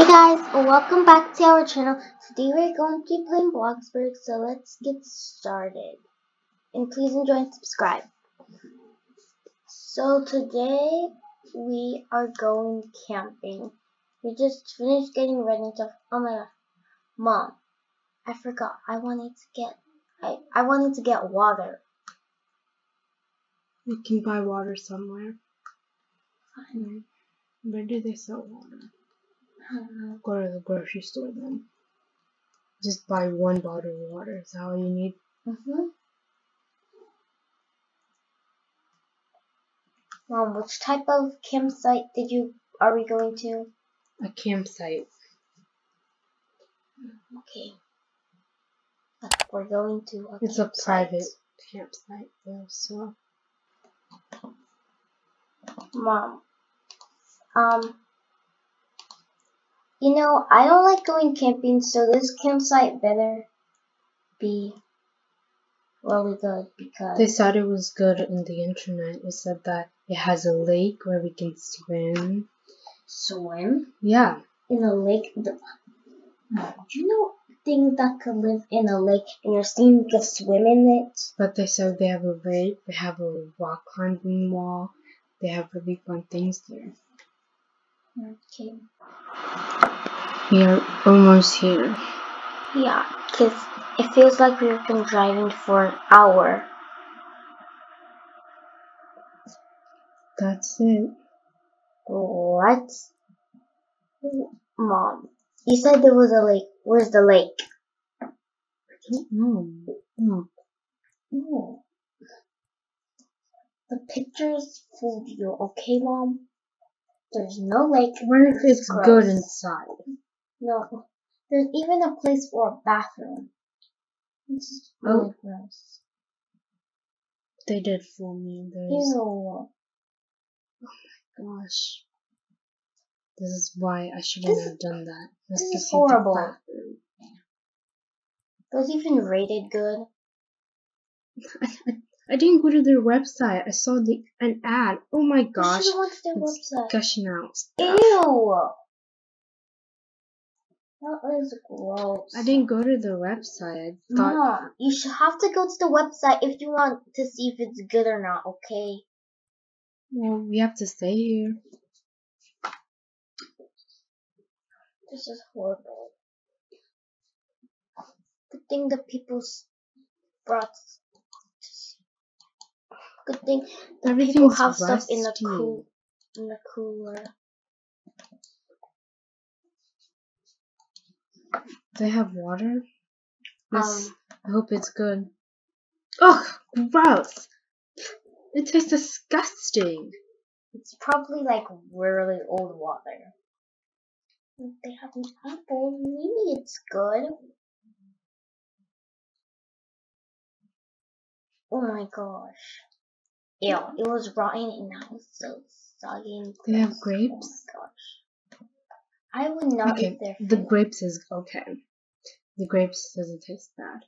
Hey guys, welcome back to our channel. Today we're going to be playing Bloxburg, so let's get started. And please enjoy and subscribe. So today we are going camping. We just finished getting ready and stuff. Oh my god. Mom, I forgot. I wanted to get I, I wanted to get water. You can buy water somewhere. Fine. Where do they sell water? Go to the grocery store then. Just buy one bottle of water. Is that all you need? Mm-hmm. Mom, which type of campsite did you are we going to? A campsite. Okay. We're going to a It's a private campsite though, so Mom. Um You know, I don't like going camping, so this campsite better be really good because they said it was good on the internet. It said that it has a lake where we can swim. swim Yeah. in a lake. The, do you know things that could live in a lake and you're seeing you swim in it? But they said they have a lake, they have a rock climbing wall, they have really fun things there. Okay. We are almost here. Yeah, because it feels like we've been driving for an hour. That's it. What? Mom, you said there was a lake. Where's the lake? I don't know. No. No. The pictures fooled you, okay, Mom? There's no lake. What if it's Gross. good inside? No. There's even a place for a bathroom. This is really oh. gross. They did fool me. There's Ew. Oh my gosh. This is why I shouldn't This- have done that. Let's this is the horrible. bathroom. Was even rated good? I didn't go to their website. I saw the an ad. Oh my gosh. went to their It's website. gushing out. stuff. Ew. That is gross. I didn't go to the website. I thought Mom, you should have to go to the website if you want to see if it's good or not, okay? well we have to stay here. This is horrible. Good thing the people brought. Good thing the people have stuff in the cool in the cooler. They have water? Um, I hope it's good. Ugh, gross. It tastes disgusting. it's probably like really old water. They have an apple. Maybe it's good. Oh my gosh. Ew, it was rotten and now it's so soggy and They have gross. Oh grapes? my gosh. I would not Okay, eat their the grapes is okay. The grapes doesn't taste bad.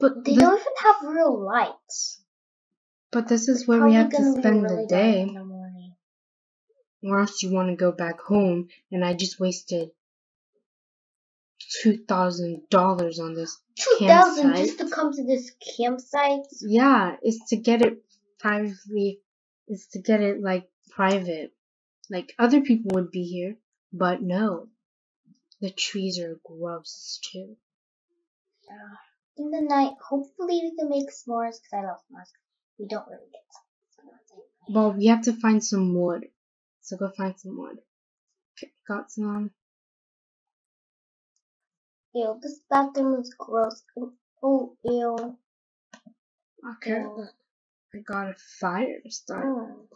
But They the- don't even have real lights. but this is where Probably we have to spend really the day. in the morning. Or else you want to go back home, and I just wasted two thousand dollars on this. Two thousand just to come to this campsite. Yeah, it's to get it privately. It's to get it like private. Like other people would be here, but no. The trees are gross too. Yeah. In the night, hopefully we can make s'mores because I love s'mores. We don't really get s'mores. Well, we have to find some wood. So go find some wood. Okay, got some. Ew, this bathroom is gross. Oh, ew. Okay, Ew. I got a fire started. Mm.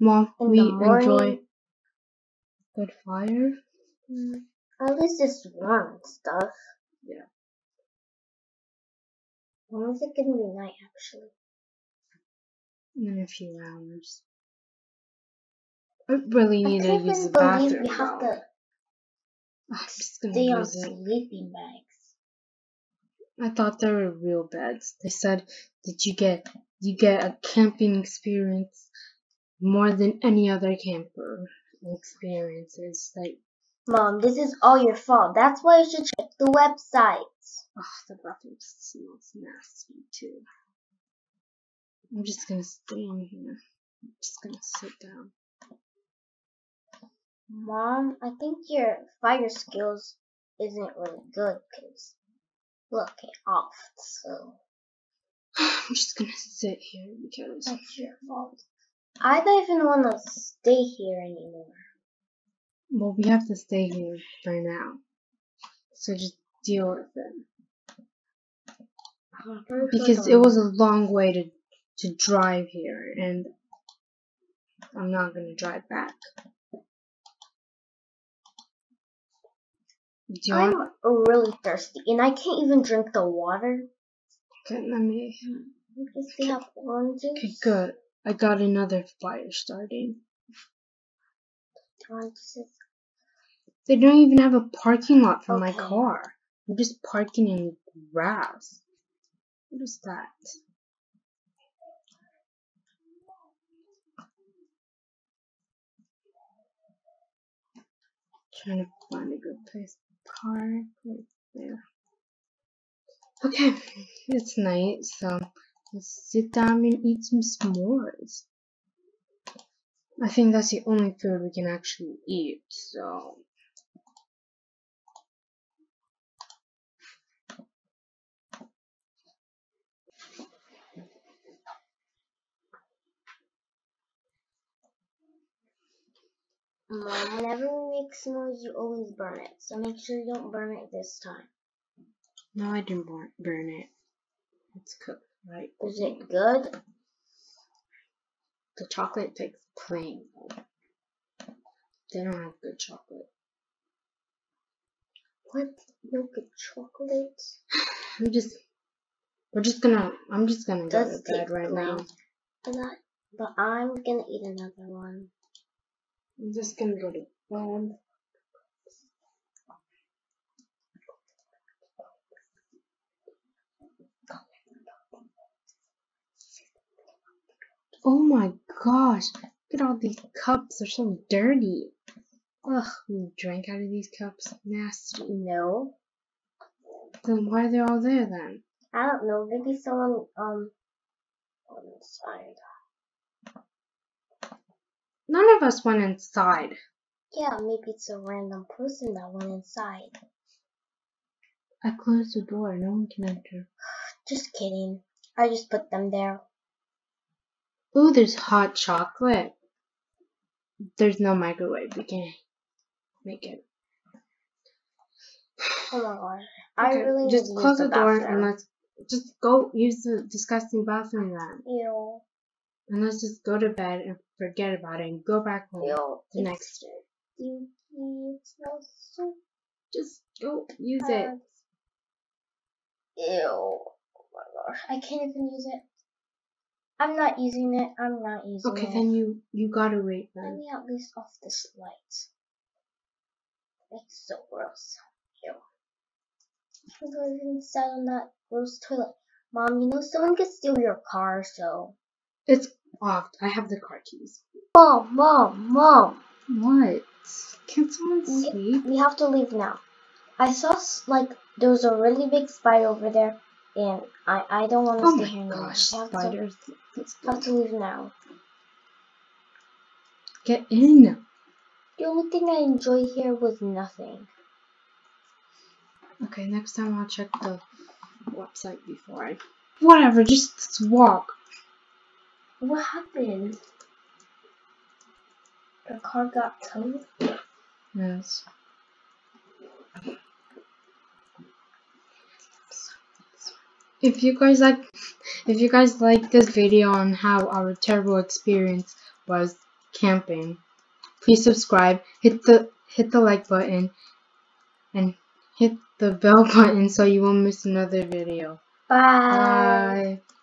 Well, In we enjoy good fire. Mm. At least it's warm stuff. Yeah. When is it gonna be night, actually? In a few hours. I really I need to can't use the bathroom. we have now. to I'm just gonna stay on sleeping bags. I thought they were real beds. They said that you get you get a camping experience more than any other camper experiences. Like, Mom, this is all your fault. That's why you should check the websites. oh, the bathroom smells nasty too. I'm just gonna stay in here. I'm just gonna sit down. Mom, I think your fire skills isn't really good because look it off. So I'm just gonna sit here because that's your fault. I don't even want to stay here anymore. well, we have to stay here for now. So just deal with it. Because it was a long way to to drive here, and I'm not gonna drive back. Do you I'm really thirsty and I can't even drink the water. Okay, let me. Because they have oranges. Okay, good. I got another fire starting. Oranges. They don't even have a parking lot for my car. I'm just parking in grass. What is that? Trying to find a good place park right there. Okay, it's night, so let's sit down and eat some s'mores. I think that's the only food we can actually eat, so whenever we make s'mores, you always burn it. So make sure you don't burn it this time. no, I didn't burn, burn it. It's cooked, right? Is it good? The chocolate tastes plain. They don't have good chocolate. What? No good chocolate? I'm just, we're just gonna, I'm just gonna go Does to bed right now. But, I, but I'm gonna eat another one. I'm just gonna go to bed. Oh my gosh, look at all these cups, they're so dirty. Ugh, we drank out of these cups, nasty. No. Then why are they all there then? I don't know. Maybe someone, um, went inside. None of us went inside. Yeah, maybe it's a random person that went inside. I closed the door, no one can enter. Just kidding. I just put them there. Ooh, there's hot chocolate. There's no microwave, we can make it. Oh my god. I Okay, really just need to close the the door and let's just go use the disgusting bathroom then. Ew. And let's just go to bed and forget about it and go back home Ew. the next day. Stinky. It smells so Just go use it. Ew. Oh my gosh. I can't even use it. I'm not using it. I'm not using Okay, it. Okay, then you you gotta wait Let then. me at least off this light. It's so gross. Ew. gonna sit on that gross toilet? Mom, you know someone could steal your car, so. It's off. I have the car keys. Mom, mom, mom. What? Can someone sleep? We have to leave now. I saw like there was a really big spider over there, and I I don't oh want to Oh stay here anymore. gosh, We have to, spiders. Let's have to leave now. Get in. The only thing I enjoy here was nothing. Okay, next time I'll check the website before I. Whatever, just walk. What happened? The car got towed. Yes. If you guys like, if you guys like this video on how our terrible experience was camping, please subscribe, hit the hit the like button, and hit the bell button so you won't miss another video. Bye. Bye.